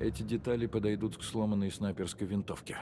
Эти детали подойдут к сломанной снайперской винтовке.